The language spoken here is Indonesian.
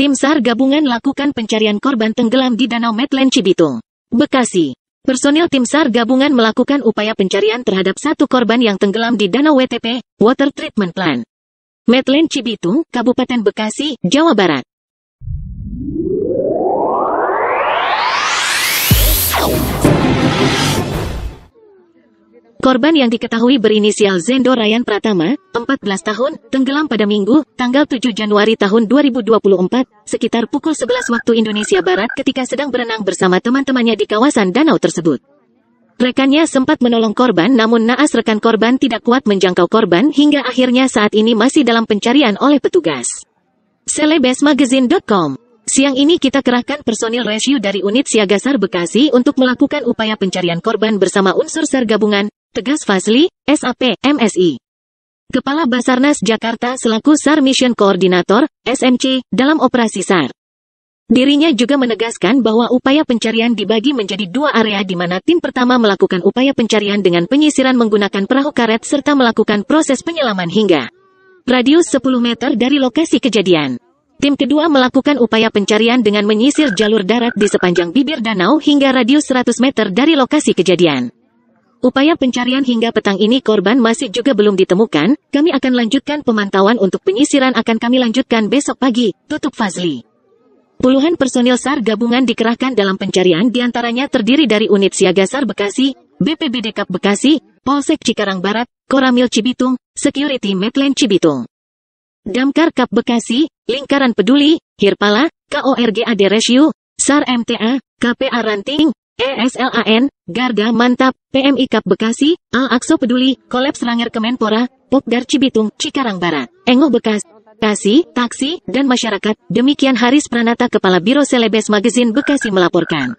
Tim SAR gabungan lakukan pencarian korban tenggelam di Danau Medland Cibitung. Bekasi. Personil tim SAR gabungan melakukan upaya pencarian terhadap satu korban yang tenggelam di Danau WTP, Water Treatment Plant. Medland Cibitung, Kabupaten Bekasi, Jawa Barat. Korban yang diketahui berinisial Zendo Ryan Pratama, 14 tahun, tenggelam pada Minggu, tanggal 7 Januari tahun 2024, sekitar pukul 11 waktu Indonesia Barat ketika sedang berenang bersama teman-temannya di kawasan danau tersebut. Rekannya sempat menolong korban namun naas rekan korban tidak kuat menjangkau korban hingga akhirnya saat ini masih dalam pencarian oleh petugas. Selebesmagazine.com Siang ini kita kerahkan personil rescue dari unit Siagasar Bekasi untuk melakukan upaya pencarian korban bersama unsur SAR gabungan, Tegas Fasli, SAP, MSI. Kepala Basarnas Jakarta selaku SAR Mission Koordinator, SMC, dalam operasi SAR. Dirinya juga menegaskan bahwa upaya pencarian dibagi menjadi dua area di mana tim pertama melakukan upaya pencarian dengan penyisiran menggunakan perahu karet serta melakukan proses penyelaman hingga radius 10 meter dari lokasi kejadian. Tim kedua melakukan upaya pencarian dengan menyisir jalur darat di sepanjang bibir danau hingga radius 100 meter dari lokasi kejadian. Upaya pencarian hingga petang ini korban masih juga belum ditemukan, kami akan lanjutkan pemantauan untuk penyisiran akan kami lanjutkan besok pagi, tutup Fazli. Puluhan personil SAR gabungan dikerahkan dalam pencarian di antaranya terdiri dari unit siaga SAR Bekasi, BPBD Kap Bekasi, Polsek Cikarang Barat, Koramil Cibitung, Security Medland Cibitung. Damkar Kap Bekasi, Lingkaran Peduli, Hirpala, KORGAD Rescue, SAR MTA, KPA Ranting, ESLAN, Garda Mantap, PMI Kap Bekasi, Al-Aqsa Peduli, Kolaps Ranger Kemenpora, Popdar Cibitung, Cikarang Barat, Engo Bekasi, Bekasi, Taksi, dan Masyarakat. Demikian Haris Pranata Kepala Biro Selebes Magazine Bekasi melaporkan.